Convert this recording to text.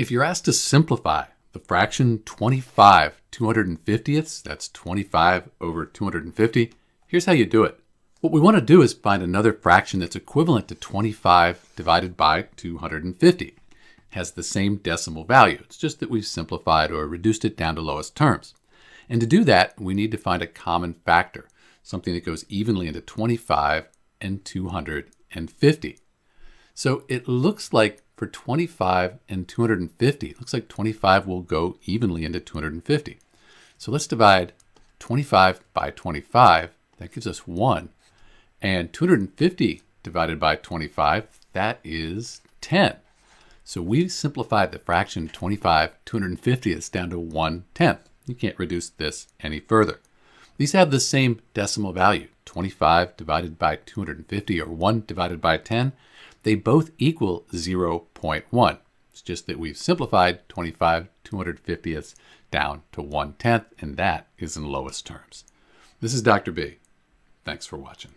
If you're asked to simplify the fraction 25 250ths, that's 25 over 250, here's how you do it. What we want to do is find another fraction that's equivalent to 25 divided by 250. It has the same decimal value. It's just that we've simplified or reduced it down to lowest terms. And to do that, we need to find a common factor, something that goes evenly into 25 and 250. So it looks like for 25 and 250, it looks like 25 will go evenly into 250. So let's divide 25 by 25. That gives us 1. And 250 divided by 25, that is 10. So we've simplified the fraction 25 250ths down to 1 tenth. You can't reduce this any further. These have the same decimal value, 25 divided by 250 or 1 divided by 10 they both equal 0.1. It's just that we've simplified 25 250ths down to 1 tenth, and that is in lowest terms. This is Dr. B. Thanks for watching.